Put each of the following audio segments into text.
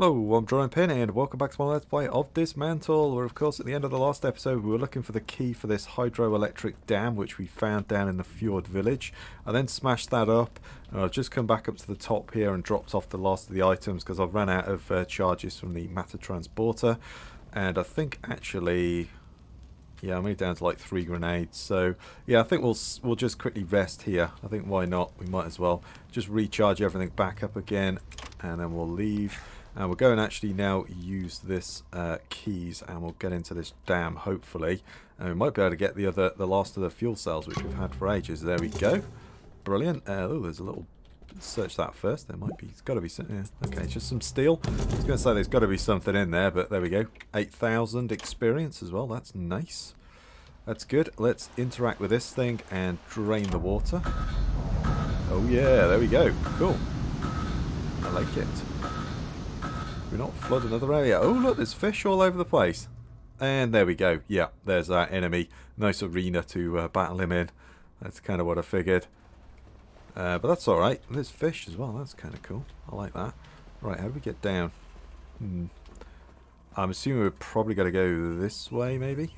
Hello, I'm Drawing Pin and welcome back to my Let's Play of DYSMANTLE, where of course at the end of the last episode we were looking for the key for this hydroelectric dam which we found down in the Fjord village. I then smashed that up and I've just come back up to the top here and dropped off the last of the items because I've run out of uh, charges from the matter transporter and I think actually yeah, I'm only down to like three grenades. So yeah, I think we'll we'll just quickly rest here. I think why not? We might as well just recharge everything back up again, and then we'll leave. And we'll go and actually now use this uh, keys, and we'll get into this dam hopefully. And we might be able to get the other, the last of the fuel cells which we've had for ages. There we go. Brilliant. Uh, oh, there's a little search that first. There might be. It's got to be something. Yeah. Okay, just some steel. I was going to say there's got to be something in there, but there we go. 8,000 experience as well. That's nice. That's good. Let's interact with this thing and drain the water. Oh yeah, there we go. Cool. I like it. We not flood another area. Oh look, there's fish all over the place. And there we go. Yeah, there's our enemy. Nice arena to uh, battle him in. That's kind of what I figured. Uh, but that's alright. There's fish as well. That's kind of cool. I like that. Right, how do we get down? Hmm. I'm assuming we're probably going to go this way, maybe?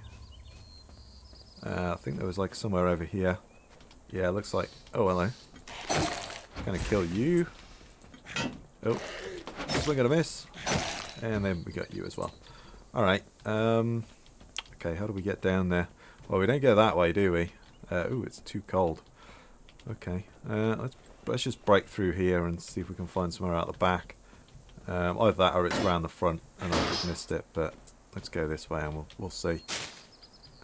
Uh, I think there was like somewhere over here. Yeah, looks like... Oh, hello. Gonna kill you. Oh. Swing and a miss. And then we got you as well. Alright. Um, okay, how do we get down there? Well, we don't go that way, do we? Uh, ooh, it's too cold. Okay. Uh, let's, let's just break through here and see if we can find somewhere out the back. Um, either that or it's around the front and I've just missed it, but let's go this way and we'll, we'll see.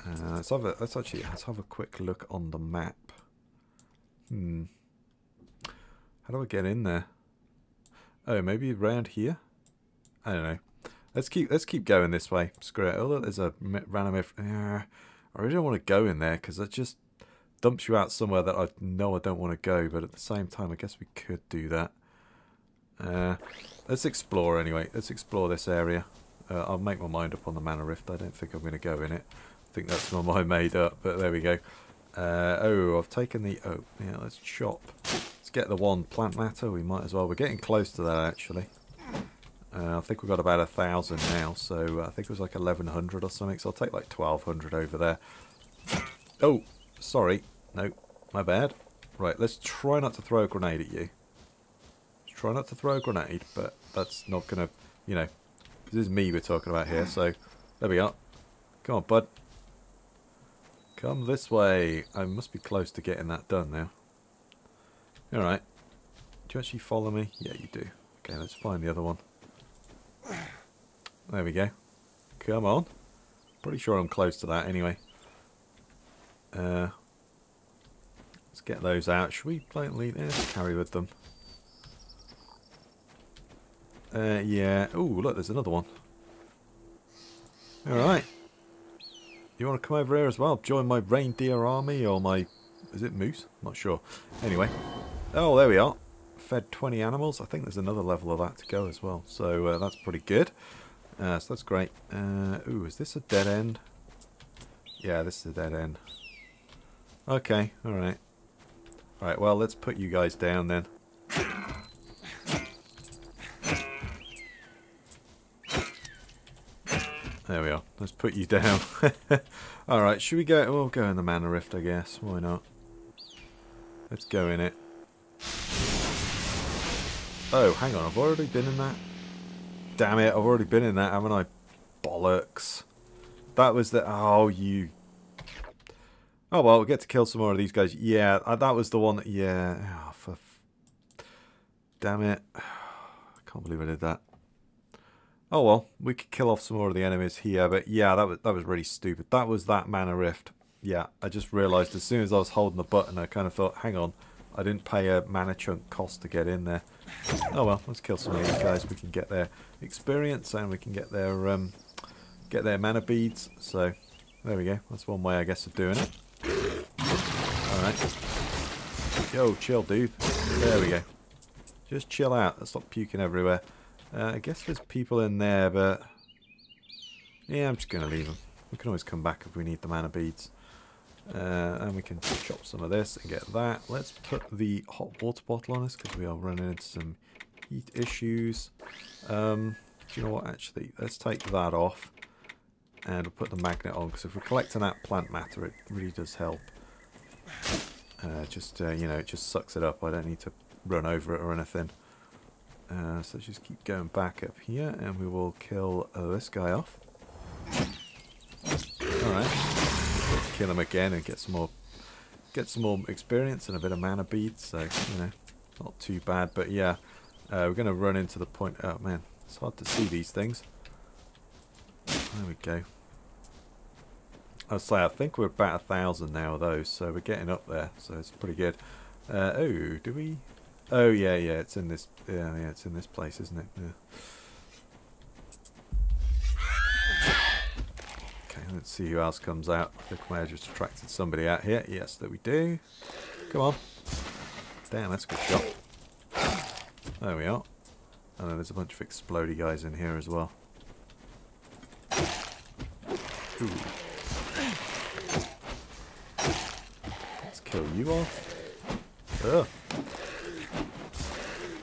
Uh, let's have a, let's actually let's have a quick look on the map. Hmm. How do I get in there? Oh, maybe around here. I don't know. Let's keep let's keep going this way. Screw it. Oh, look, there's a random. Uh, I really don't want to go in there because it just dumps you out somewhere that I know I don't want to go. But at the same time, I guess we could do that. Uh, let's explore anyway. Let's explore this area. Uh, I'll make my mind up on the Mana Rift. I don't think I'm going to go in it. I think that's my mind made up. But there we go. Uh, oh, I've taken the... Oh, yeah, let's chop. Let's get the one plant matter. We might as well. We're getting close to that, actually. Uh, I think we've got about a thousand now, so I think it was like 1100 or something, so I'll take like 1200 over there. Oh, sorry. No, my bad. Right, let's try not to throw a grenade at you. Let's try not to throw a grenade, but that's not going to, you know, this is me we're talking about here, so there we are. Come on, bud. Come this way. I must be close to getting that done now. Alright. Do you actually follow me? Yeah, you do. Okay, let's find the other one. There we go. Come on. Pretty sure I'm close to that anyway. Uh, let's get those out. Should we blatantly let's carry with them? Uh, yeah. Oh, look, there's another one. Alright. You want to come over here as well? Join my reindeer army or my... Is it moose? Not sure. Anyway. Oh, there we are. Fed 20 animals. I think there's another level of that to go as well. So uh, that's pretty good. Uh, so that's great. Uh, ooh, is this a dead end? Yeah, this is a dead end. Okay, alright. Alright, well, let's put you guys down then. There we are. Let's put you down. Alright, should we go? We'll go in the Mana Rift, I guess. Why not? Let's go in it. Oh, hang on. I've already been in that? Damn it. I've already been in that, haven't I? Bollocks. That was the... Oh, you... Oh, well, we'll get to kill some more of these guys. Yeah, uh, that was the one that... Yeah. Oh, for... Damn it. I can't believe I did that. Oh well, we could kill off some more of the enemies here, but yeah, that was that was really stupid. That was that mana rift. Yeah, I just realised as soon as I was holding the button, I kind of thought, hang on, I didn't pay a mana chunk cost to get in there. Oh well, let's kill some of these guys. We can get their experience and we can get their um, get their mana beads. So there we go. That's one way, I guess, of doing it. All right. Yo, chill, dude. There we go. Just chill out. Let's stop puking everywhere. Uh, I guess there's people in there, but... Yeah, I'm just going to leave them. We can always come back if we need the mana beads. Uh, and we can chop some of this and get that. Let's put the hot water bottle on us because we are running into some heat issues. Um, do you know what? Actually, let's take that off and we'll put the magnet on because if we're collecting that plant matter, it really does help. Uh, just uh, you know, it just sucks it up. I don't need to run over it or anything. Uh, so just keep going back up here, and we will kill uh, this guy off. All right kill him again and get some more get some more experience and a bit of mana beads. So you know, not too bad. But yeah, uh, we're going to run into the point. Oh man, it's hard to see these things. There we go. I'll say I think we're about a thousand now though, so we're getting up there. So it's pretty good. Uh, oh, do we? Oh yeah, yeah. It's in this. Yeah, yeah. It's in this place, isn't it? Yeah. Let's see who else comes out. I think I just attracted somebody out here. Yes, that we do. Come on. Damn, that's a good shot. There we are. And then there's a bunch of explody guys in here as well. Ooh. Kill you off. Oh.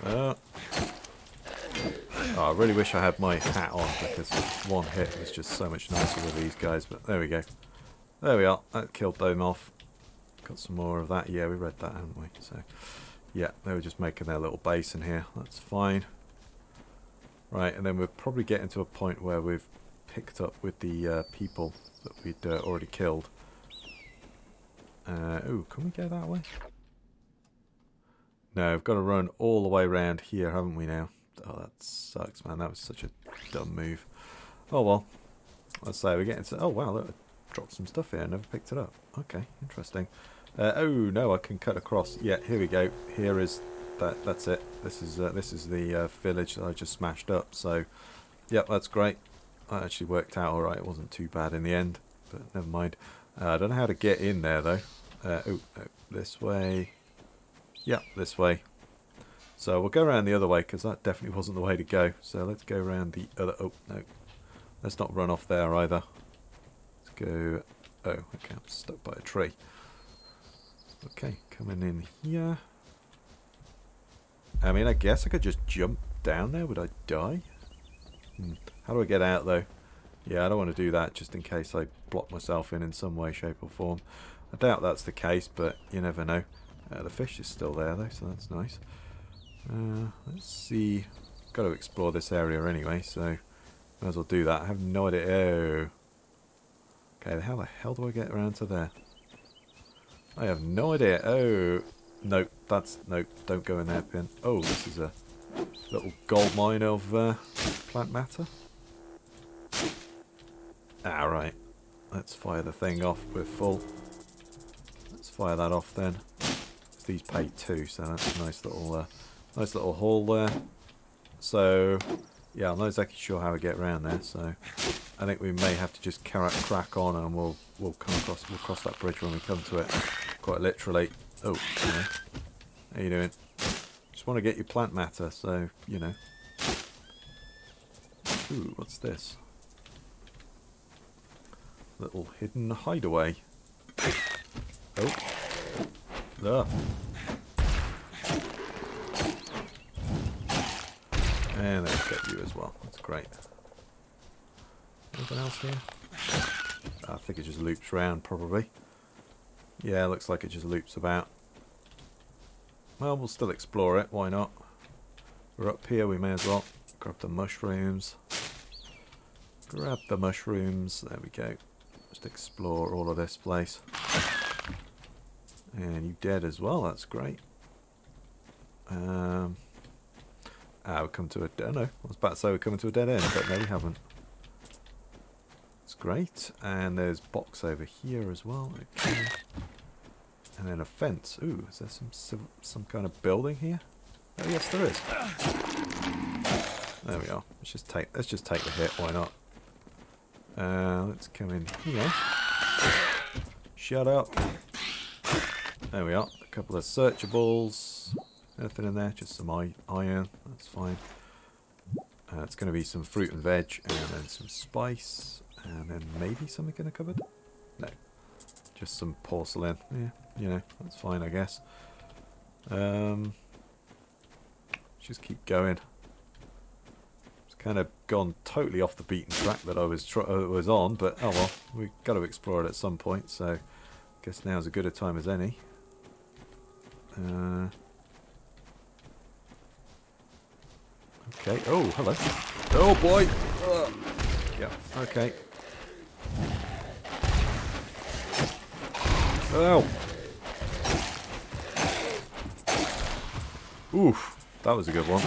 Oh. Oh, I really wish I had my hat on because one hit was just so much nicer with these guys, but there we go. There we are. That killed them off. Got some more of that. Yeah, we read that, haven't we? So, yeah, they were just making their little base in here. That's fine. Right, and then we're probably getting to a point where we've picked up with the uh, people that we'd uh, already killed. Uh, oh, can we go that way? No, we've got to run all the way around here, haven't we now? Oh, that sucks, man. That was such a dumb move. Oh, well. Let's say we're getting to... Oh, wow, look. I dropped some stuff here. I never picked it up. Okay, interesting. Uh, oh, no, I can cut across. Yeah, here we go. Here is... that. That's it. This is uh, this is the uh, village that I just smashed up. So, yep, that's great. That actually worked out alright. It wasn't too bad in the end. But never mind. Uh, I don't know how to get in there, though. Uh, oh, oh, this way. Yep, this way. So we'll go around the other way because that definitely wasn't the way to go. So let's go around the other... Oh, no. Let's not run off there either. Let's go... Oh, okay, I'm stuck by a tree. Okay, coming in here. I mean, I guess I could just jump down there. Would I die? Hmm. How do I get out, though? Yeah, I don't want to do that just in case I block myself in in some way, shape or form. I doubt that's the case, but you never know. Uh, the fish is still there, though, so that's nice. Uh, let's see. Got to explore this area anyway, so might as well do that. I have no idea. Oh. Okay, how the hell do I get around to there? I have no idea. Oh. Nope, that's... Nope, don't go in there, Pin. Oh, this is a little gold mine of uh, plant matter. Ah, right. Let's fire the thing off. We're full. Let's fire that off then. These pay two, so that's a nice little... Uh, Nice little hole there. So, yeah, I'm not exactly sure how we get around there. So, I think we may have to just crack on, and we'll we'll come across we'll cross that bridge when we come to it. Quite literally. Oh, yeah. how you doing? Just want to get your plant matter, so you know. Ooh, what's this? Little hidden hideaway. Oh. Ugh. And let's get you as well. That's great. Anything else here? I think it just loops around, probably. Yeah, looks like it just loops about. Well, we'll still explore it. Why not? We're up here, we may as well grab the mushrooms. Grab the mushrooms. There we go. Just explore all of this place. And you dead as well. That's great. Um, Ah, we're coming to a... I know. I was about to say we're coming to a dead end, but no, we haven't. It's great. And there's box over here as well. Okay. And then a fence. Ooh, is there some some kind of building here? Oh yes, there is. There we are. Let's just take let's just take the hit. Why not? Uh, let's come in here. Shut up. There we are. A couple of searchables. Nothing in there, just some iron, that's fine. Uh, it's going to be some fruit and veg, and then some spice, and then maybe something in a cupboard? No, Just some porcelain. Yeah, you know, that's fine, I guess. Um, just keep going. Kind of gone totally off the beaten track that I was uh, was on, but oh well, we've got to explore it at some point, so I guess now's as good a time as any. Uh, okay. Oh, hello. Oh boy. Uh, yeah. Okay. Oh. Oof. That was a good one.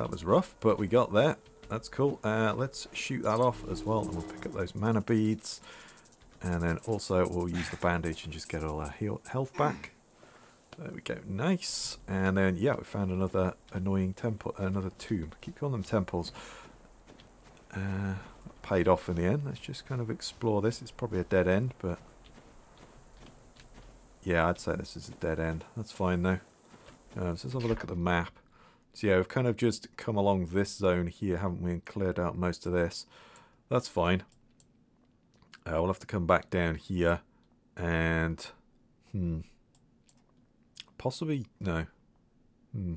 That was rough, but we got there. That's cool. Uh, let's shoot that off as well, and we'll pick up those mana beads. And then also we'll use the bandage and just get all our heal health back. There we go. Nice. And then, yeah, we found another annoying temple, another tomb. Keep calling them temples. Uh, paid off in the end. Let's just kind of explore this. It's probably a dead end, but yeah, I'd say this is a dead end. That's fine though. Um, so let's have a look at the map. So yeah, we've kind of just come along this zone here, haven't we, and cleared out most of this. That's fine. Uh, we'll have to come back down here and hmm, possibly no. Hmm.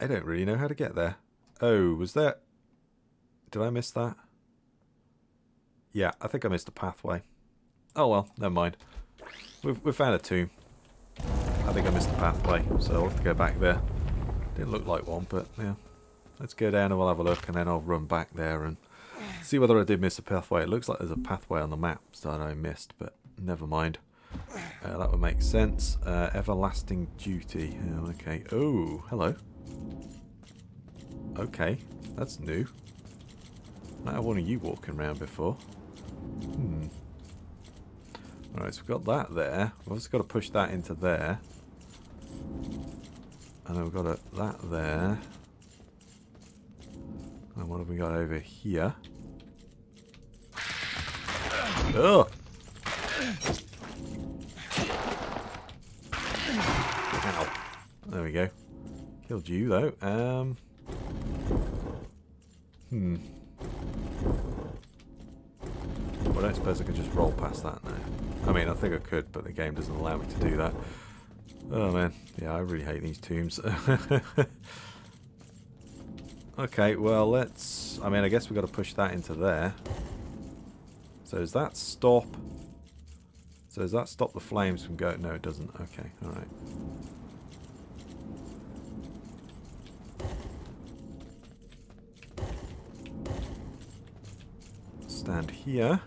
I don't really know how to get there. Oh, was that did I miss that? Yeah, I think I missed a pathway. Oh well, never mind. We've, we've found a tomb. I think I missed the pathway, so I'll have to go back there. Didn't look like one, but yeah. Let's go down and we'll have a look, and then I'll run back there and see whether I did miss a pathway. It looks like there's a pathway on the map that I missed, but never mind. Uh, that would make sense. Uh, everlasting duty. Oh, okay. Oh, hello. Okay, that's new. Had one of you walking around before. Hmm. Alright, so we've got that there. We've also got to push that into there. And we've got a, that there. And what have we got over here? Oh! Ow. There we go. Killed you, though. Um. Hmm. Well, I don't suppose I could just roll past that now. I mean, I think I could, but the game doesn't allow me to do that. Oh man, yeah, I really hate these tombs. okay, well, let's... I mean, I guess we've got to push that into there. So does that stop... So does that stop the flames from going... No, it doesn't. Okay, alright. Stand here.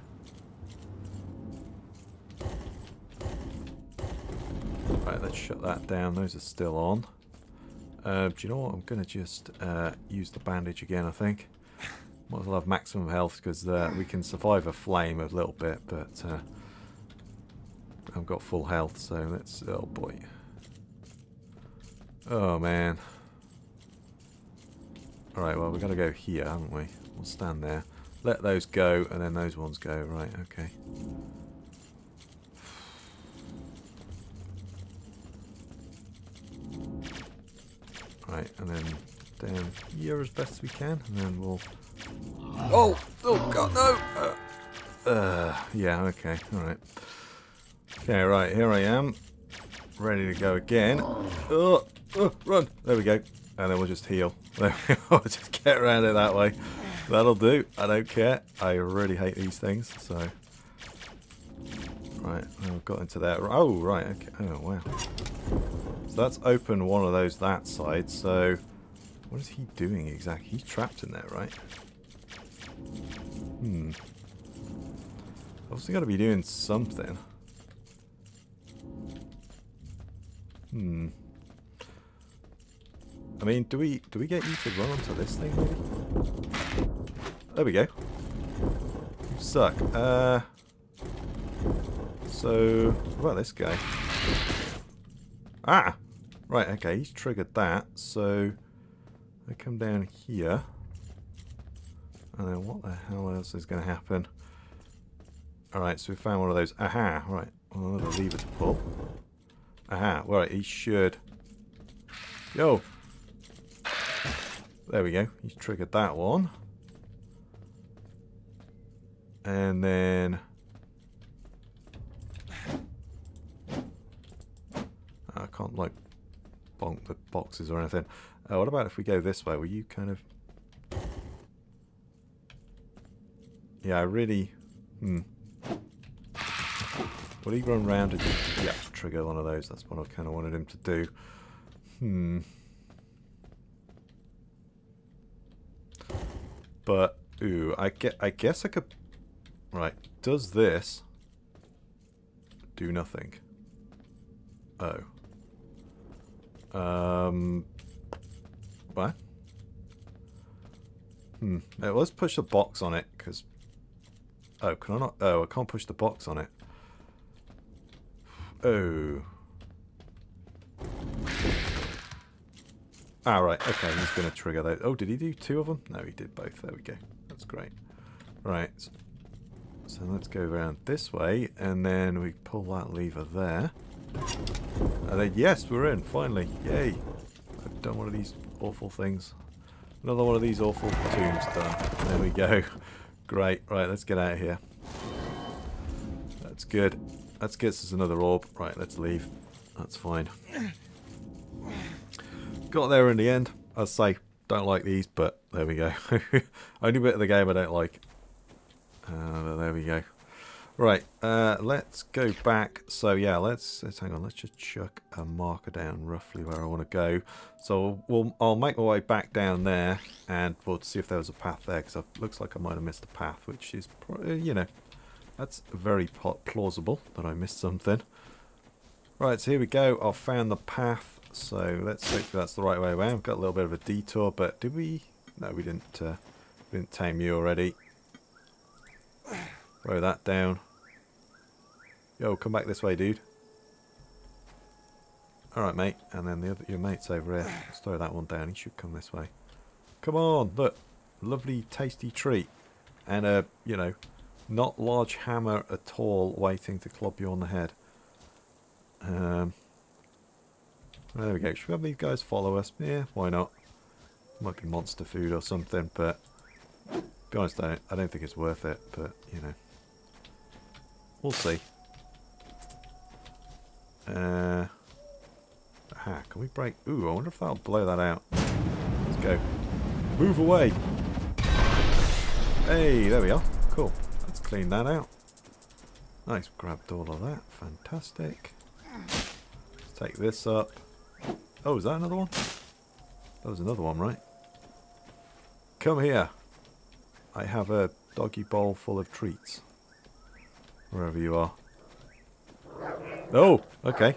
Right, let's shut that down. Those are still on. Uh, do you know what? I'm going to just uh, use the bandage again, I think. Might as well have maximum health because uh, we can survive a flame a little bit, but uh, I've got full health, so let's... Oh, boy. Oh, man. Alright, well, we've got to go here, haven't we? We'll stand there. Let those go, and then those ones go. Right, okay. Right, and then down here as best we can, and then we'll... Oh! Oh, God, no! Uh, uh, yeah, okay, alright. Okay, right, here I am. Ready to go again. Oh, oh, run! There we go. And then we'll just heal. There we go. just get around it that way. That'll do. I don't care. I really hate these things, so... Right, I've got into that. Oh, right, okay. Oh, wow. That's opened one of those that side, so... What is he doing exactly? He's trapped in there, right? Hmm. Obviously got to be doing something. Hmm. I mean, do we do we get you to run onto this thing maybe? There we go. You suck. Uh so what about this guy? Ah! Right, okay, he's triggered that, so I come down here. And then what the hell else is gonna happen? Alright, so we found one of those. Aha, right. Well, another lever to pull. Aha, right, he should. Yo, there we go. He's triggered that one. And then... I can't, like, bonk the boxes or anything. Uh, what about if we go this way? Will you kind of... Yeah, I really... Hmm. Will he run round and yeah, trigger one of those? That's what I kind of wanted him to do. Hmm. But, ooh, I, get, I guess I could... Right, does this do nothing? Oh. Um... What? Hmm. let's push the box on it, because... Oh, can I not? Oh, I can't push the box on it. Oh. Ah, right. Okay, he's going to trigger those. Oh, did he do two of them? No, he did both. There we go. That's great. Right. So let's go around this way, and then we pull that lever there. And then, yes, we're in, finally. Yay. I've done one of these awful things. Another one of these awful tombs done. There we go. Great. Right, let's get out of here. That's good. Let's get us another orb. Right, let's leave. That's fine. Got there in the end. I say, don't like these, but there we go. Only bit of the game I don't like. Uh, there we go. Right, uh, let's go back. So yeah, let's, let's hang on. Let's just chuck a marker down roughly where I want to go. So we'll I'll make my way back down there, and we'll see if there was a path there because it looks like I might have missed a path, which is you know that's very plausible that I missed something. Right, so here we go. I've found the path. So let's hope that's the right way around. Got a little bit of a detour, but did we? No, we didn't. Uh, we didn't tame you already. Throw that down. Yo, come back this way, dude. Alright, mate. And then the other, your mate's over here. Let's throw that one down. He should come this way. Come on, look. Lovely, tasty treat. And a, you know, not large hammer at all waiting to club you on the head. Um, there we go. Should we have these guys follow us? Yeah, why not? Might be monster food or something, but to be honest, I don't, I don't think it's worth it, but, you know. We'll see. Uh, aha, can we break? Ooh, I wonder if that'll blow that out. Let's go. Move away! Hey, there we are. Cool Let's clean that out. Nice, grabbed all of that. Fantastic. Let's take this up. Oh, is that another one? That was another one, right? Come here. I have a doggy bowl full of treats. Wherever you are. Oh, okay.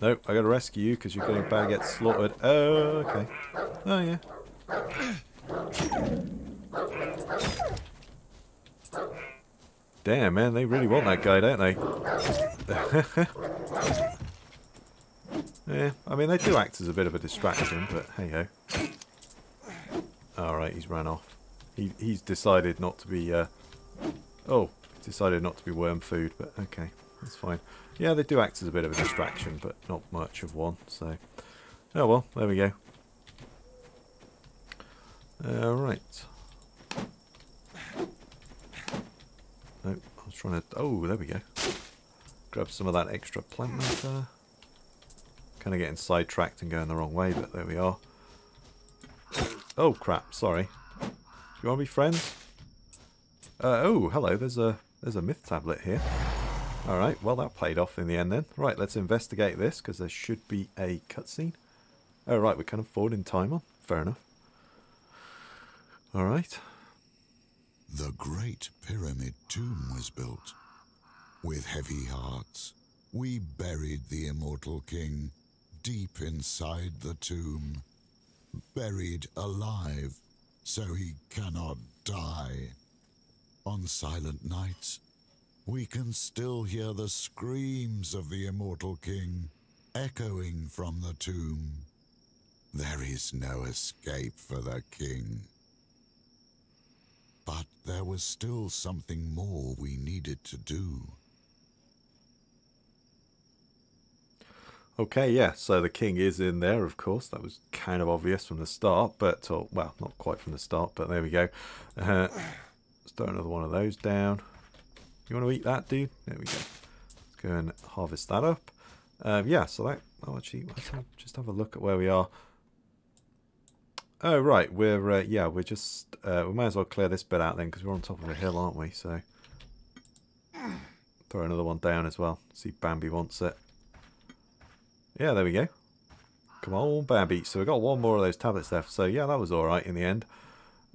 Nope, I gotta rescue you because you're going to get slaughtered. Oh, okay. Oh, yeah. Damn, man, they really want that guy, don't they? yeah, I mean, they do act as a bit of a distraction, but hey-ho. Alright, he's ran off. He, he's decided not to be, uh... Oh, decided not to be worm food, but okay, that's fine. Yeah, they do act as a bit of a distraction, but not much of one, so... Oh well, there we go. Alright. Nope, I was trying to... Oh, there we go. Grab some of that extra plant matter. Kind of getting sidetracked and going the wrong way, but there we are. Oh, crap. Sorry. Do you want to be friends? Uh, oh, hello. There's a there's a myth tablet here. Alright, well that played off in the end then. Right, let's investigate this, because there should be a cutscene. Oh right, kind of forward in time on. Fair enough. Alright. The great pyramid tomb was built. With heavy hearts, we buried the immortal king deep inside the tomb, buried alive so he cannot die. On silent nights, we can still hear the screams of the immortal king echoing from the tomb. There is no escape for the king. But there was still something more we needed to do. Okay, yeah, so the king is in there, of course. That was kind of obvious from the start, but, or, well, not quite from the start, but there we go. Uh, Let's throw another one of those down. You want to eat that, dude? There we go. Let's go and harvest that up. Um, yeah, so that... Oh, actually, let's just have a look at where we are. Oh, right. We're, uh, yeah, we're just... Uh, we might as well clear this bit out then, because we're on top of a hill, aren't we? So... Throw another one down as well. See Bambi wants it. Yeah, there we go. Come on, Bambi. So we got one more of those tablets left. So yeah, that was alright in the end.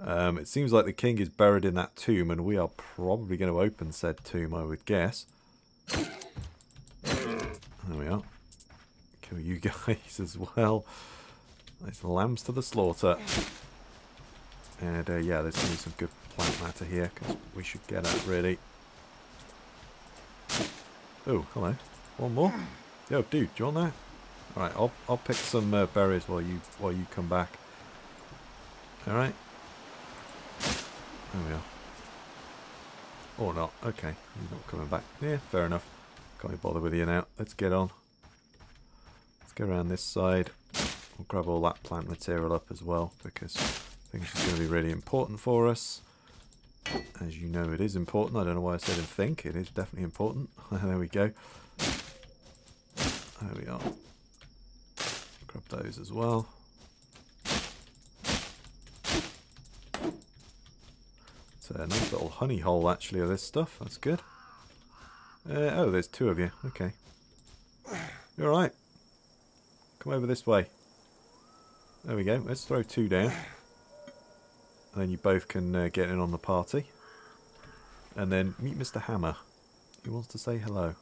Um, it seems like the king is buried in that tomb, and we are probably going to open said tomb, I would guess. There we are. Kill you guys as well. Nice lambs to the slaughter. And uh, yeah, there's going to be some good plant matter here, because we should get at really. Oh, hello. One more. Yo, dude, do you want that? All right, I'll I'll pick some uh, berries while you while you come back. All right. There we are. Or not. Okay, not coming back. Yeah, fair enough. Can't be bothered with you now. Let's get on. Let's go around this side. We'll grab all that plant material up as well because I think it's going to be really important for us. As you know, it is important. I don't know why I said and think. It is definitely important. there we go. There we are. Grab those as well. It's a nice little honey hole, actually, of this stuff. That's good. Uh, oh, there's two of you. Okay. You're alright. Come over this way. There we go. Let's throw two down. And then you both can uh, get in on the party. And then meet Mr. Hammer. He wants to say hello.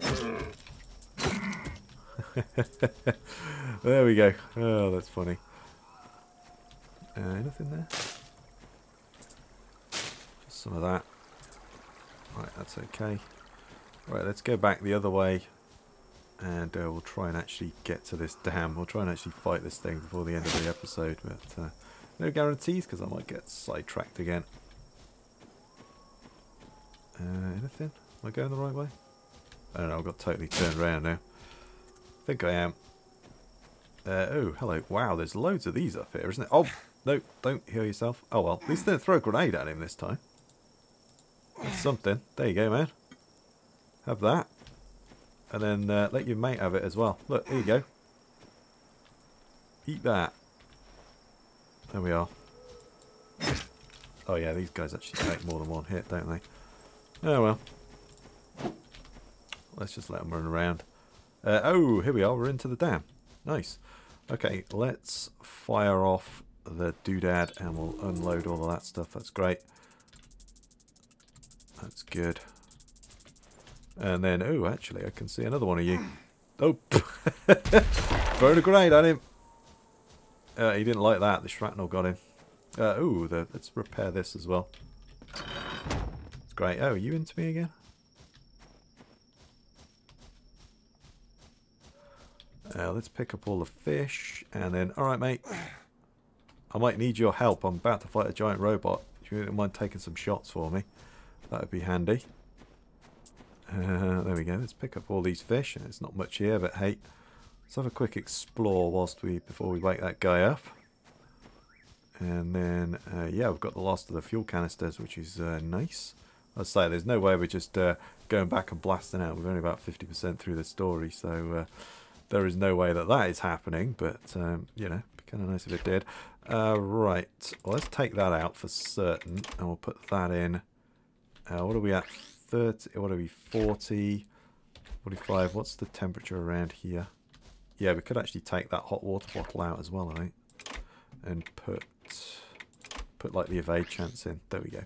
there we go. Oh, that's funny. Uh, anything there? Some of that. Right, that's okay. Right, let's go back the other way. And uh, we'll try and actually get to this dam. We'll try and actually fight this thing before the end of the episode. But uh, no guarantees because I might get sidetracked again. Uh, anything? Am I going the right way? I don't know, I've got totally turned around now. I think I am. Uh, oh, hello. Wow, there's loads of these up here, isn't it? Oh, no, don't heal yourself. Oh, well, at least didn't throw a grenade at him this time. That's something. There you go, man. Have that. And then uh, let your mate have it as well. Look, here you go. Eat that. There we are. Oh yeah, these guys actually take more than one hit, don't they? Oh well. Let's just let them run around. Uh, oh, here we are. We're into the dam. Nice. Okay, let's fire off the doodad and we'll unload all of that stuff. That's great. That's good. And then, oh, actually, I can see another one of you. Oh, throwing a grenade at him. Uh, he didn't like that. The shrapnel got him. Uh, oh, let's repair this as well. It's great. Oh, are you into me again? Uh, let's pick up all the fish, and then, alright mate, I might need your help. I'm about to fight a giant robot. If you wouldn't mind taking some shots for me, that would be handy. Uh, there we go, let's pick up all these fish. There's not much here, but hey, let's have a quick explore whilst we before we wake that guy up. And then, uh, yeah, we've got the last of the fuel canisters, which is uh, nice. I say, there's no way we're just uh, going back and blasting out. We're only about 50% through the story, so uh, there is no way that that is happening, but, um, you know, be kind of nice if it did. Uh, right, well, let's take that out for certain, and we'll put that in. Uh, what are we at? 30, what are we, 40, 45, what's the temperature around here? Yeah, we could actually take that hot water bottle out as well, think, and put, put like the evade chance in. There we go.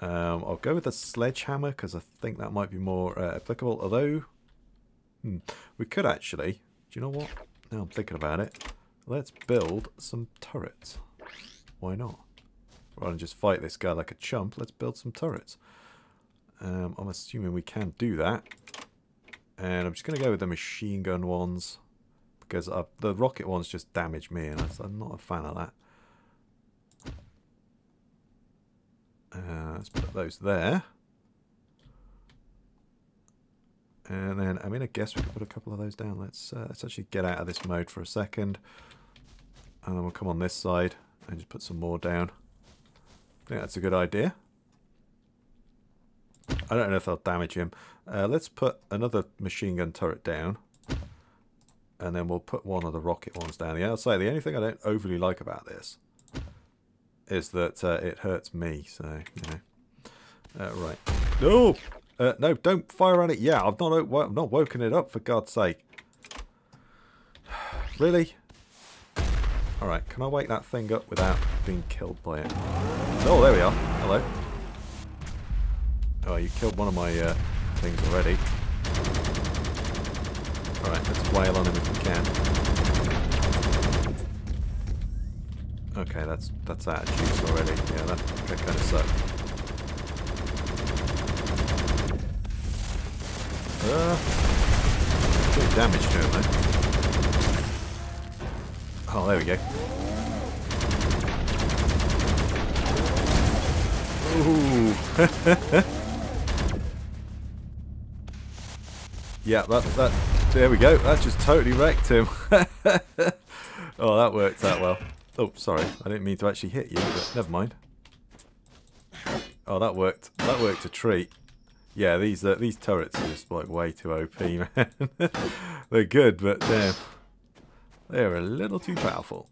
Um, I'll go with the sledgehammer because I think that might be more uh, applicable, although Hmm. We could actually, do you know what? Now I'm thinking about it. Let's build some turrets. Why not? Rather than just fight this guy like a chump, let's build some turrets. Um, I'm assuming we can do that. And I'm just going to go with the machine gun ones. Because I've, the rocket ones just damage me, and I'm not a fan of that. Uh, let's put those there. And then, I mean, I guess we could put a couple of those down. Let's, uh, let's actually get out of this mode for a second. And then we'll come on this side and just put some more down. Think that's a good idea. I don't know if they'll damage him. Uh, let's put another machine gun turret down. And then we'll put one of the rocket ones down. Yeah, I'll say the only thing I don't overly like about this is that uh, it hurts me. So, you know. Uh, right. No! Uh, no, don't fire at it. Yeah, I've not, I've not woken it up, for God's sake. really? Alright, can I wake that thing up without being killed by it? Oh, there we are. Hello. Oh, you killed one of my uh, things already. Alright, let's wail on him if we can. Okay, that's that's of juice already. Yeah, that, that kind of sucked. Uh, good damage to him though. Oh, there we go. Ooh. Yeah, that, that, there we go. That just totally wrecked him. oh, that worked out well. Oh, sorry. I didn't mean to actually hit you, but never mind. Oh, that worked. That worked a treat. Yeah, these uh, these turrets are just like way too OP, man. They're good, but damn, they're a little too powerful.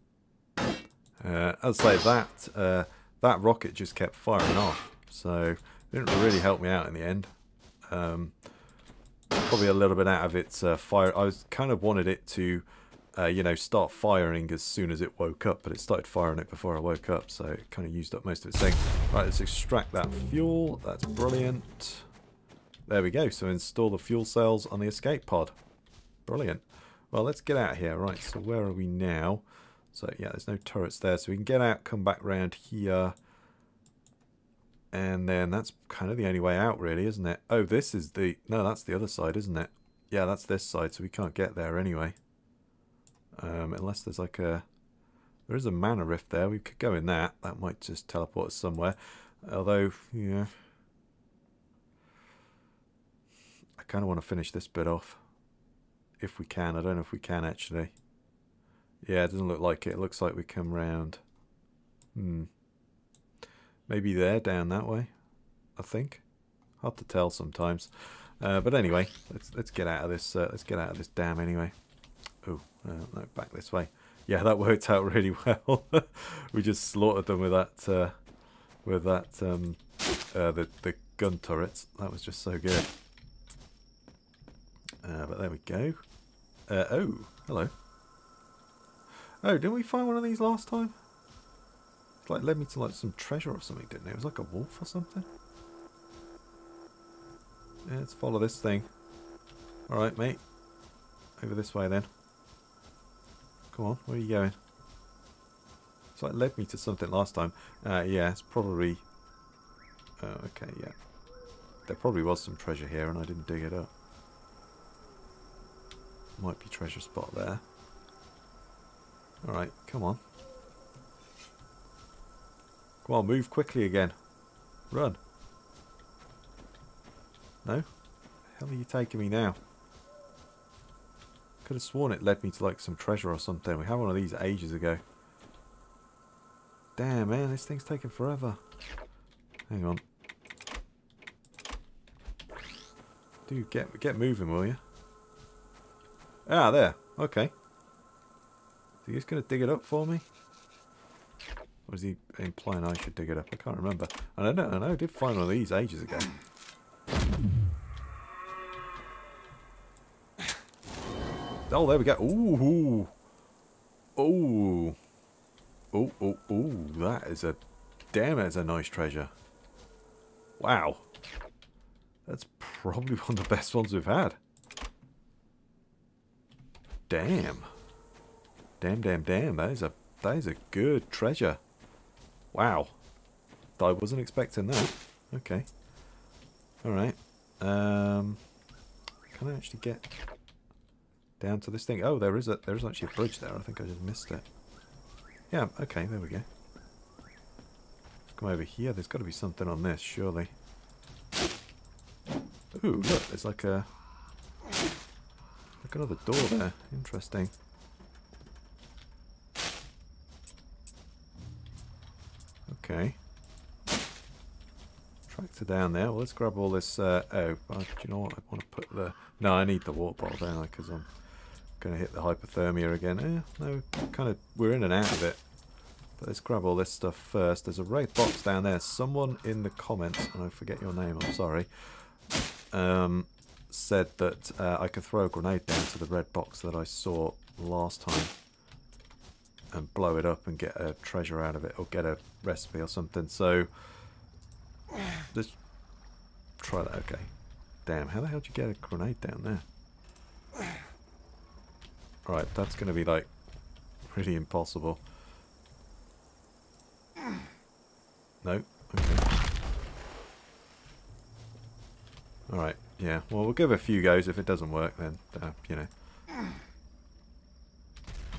Uh, as I say, that uh, that rocket just kept firing off, so it didn't really help me out in the end. Um, probably a little bit out of its uh, fire. I was kind of wanted it to, uh, you know, start firing as soon as it woke up, but it started firing it before I woke up, so it kind of used up most of its thing. Right, let's extract that fuel. That's brilliant. There we go. So install the fuel cells on the escape pod. Brilliant. Well, let's get out of here. Right, so where are we now? So, yeah, there's no turrets there. So we can get out, come back round here. And then that's kind of the only way out, really, isn't it? Oh, this is the... No, that's the other side, isn't it? Yeah, that's this side, so we can't get there anyway. Um, unless there's like a... There is a mana rift there. We could go in that. That might just teleport us somewhere. Although, yeah... I kind of want to finish this bit off. If we can. I don't know if we can, actually. Yeah, it doesn't look like it. It looks like we come round. Hmm. Maybe they're down that way, I think. Hard to tell sometimes. Uh, but anyway, let's let's get out of this. Uh, let's get out of this dam anyway. Oh, uh, no, back this way. Yeah, that worked out really well. we just slaughtered them with that uh, with that um, uh, the the gun turrets. That was just so good. Uh, but there we go. oh, hello. Oh, didn't we find one of these last time? It like led me to like some treasure or something, didn't it? It was like a wolf or something. Yeah, let's follow this thing. Alright, mate. Over this way then. Come on, where are you going? It's like led me to something last time. Uh, yeah, it's probably... Oh, okay, yeah. There probably was some treasure here and I didn't dig it up. Might be treasure spot there. Alright, come on. Come on, move quickly again. Run. No? Hell are you taking me now? Could have sworn it led me to like some treasure or something. We had one of these ages ago. Damn, man, this thing's taking forever. Hang on. Dude, get get moving, will you? Ah, there. Okay. So you're just going to dig it up for me? Was he implying I should dig it up? I can't remember. And I don't know, I did find one of these ages ago. Oh, there we go. Ooh. Ooh. Ooh, oh, oh. That is a... Damn, it's a nice treasure. Wow. That's probably one of the best ones we've had. Damn. Damn, damn, damn. That is a, that is a good treasure. Wow. I wasn't expecting that. Okay. Alright. Um, can I actually get down to this thing? Oh, there is a there is actually a bridge there. I think I just missed it. Yeah, okay, there we go. Let's come over here. There's got to be something on this, surely. Ooh, look, there's like a... Like another door there. Interesting. Okay. Tractor down there. Well, let's grab all this. Uh, oh, uh, do you know what? I want to put the. No, I need the water bottle, don't I? Because I'm going to hit the hypothermia again. Eh, no, kind of. We're in and out of it. But let's grab all this stuff first. There's a red box down there. Someone in the comments, and I forget your name. I'm sorry. Um, said that uh, I could throw a grenade down to the red box that I saw last time and blow it up and get a treasure out of it or get a recipe or something. So let's try that. Okay. Damn, how the hell did you get a grenade down there? Right, that's going to be like pretty impossible. No? Okay. Alright, yeah. Well, we'll give it a few goes. If it doesn't work, then, uh, you know.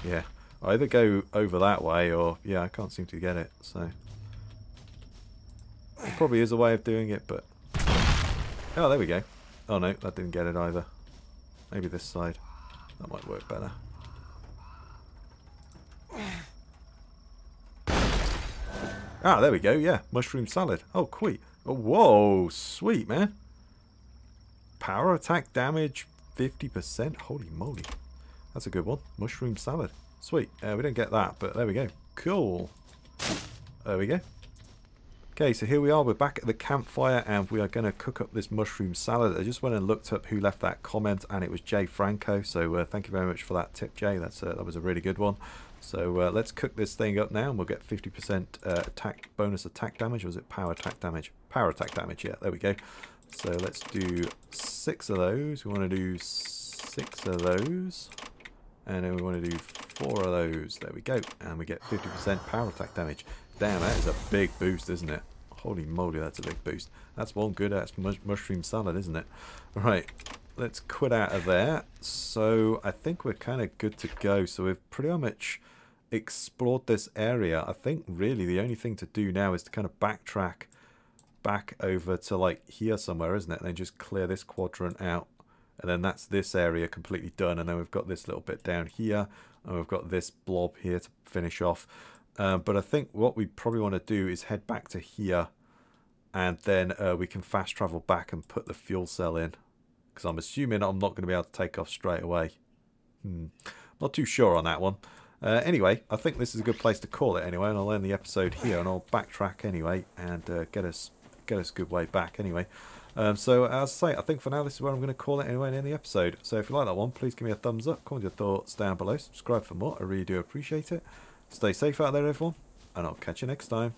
Yeah. Either go over that way or... Yeah, I can't seem to get it, so... There probably is a way of doing it, but... Oh, there we go. Oh no, that didn't get it either. Maybe this side. That might work better. Ah, there we go, yeah. Mushroom salad. Oh, sweet. Oh, whoa, sweet, man. Power attack damage 50%. Holy moly. That's a good one. Mushroom salad. Sweet. Uh, we didn't get that, but there we go. Cool. There we go. Okay, so here we are. We're back at the campfire, and we are going to cook up this mushroom salad. I just went and looked up who left that comment, and it was Jay Franco. So uh, thank you very much for that tip, Jay. That's uh, that was a really good one. So uh, let's cook this thing up now, and we'll get 50% uh, attack bonus attack damage. Was it power attack damage? Power attack damage. Yeah, there we go. So let's do six of those. We want to do six of those. And then we want to do four of those. There we go. And we get 50% power attack damage. Damn, that is a big boost, isn't it? Holy moly, that's a big boost. That's one good mush mushroom salad, isn't it? Right, let's quit out of there. So I think we're kind of good to go. So we've pretty much explored this area. I think really the only thing to do now is to kind of backtrack back over to like here somewhere, isn't it? And then just clear this quadrant out. And then that's this area completely done. And then we've got this little bit down here. And we've got this blob here to finish off. Um, but I think what we probably want to do is head back to here and then uh, we can fast travel back and put the fuel cell in because I'm assuming I'm not going to be able to take off straight away. Hmm. Not too sure on that one. Uh, anyway, I think this is a good place to call it anyway, and I'll end the episode here, and I'll backtrack anyway, and uh, get us get us a good way back anyway. Um, so as I say, I think for now this is where I'm going to call it anyway in the episode. So if you like that one, please give me a thumbs up, comment your thoughts down below, subscribe for more, I really do appreciate it. Stay safe out there, everyone, and I'll catch you next time.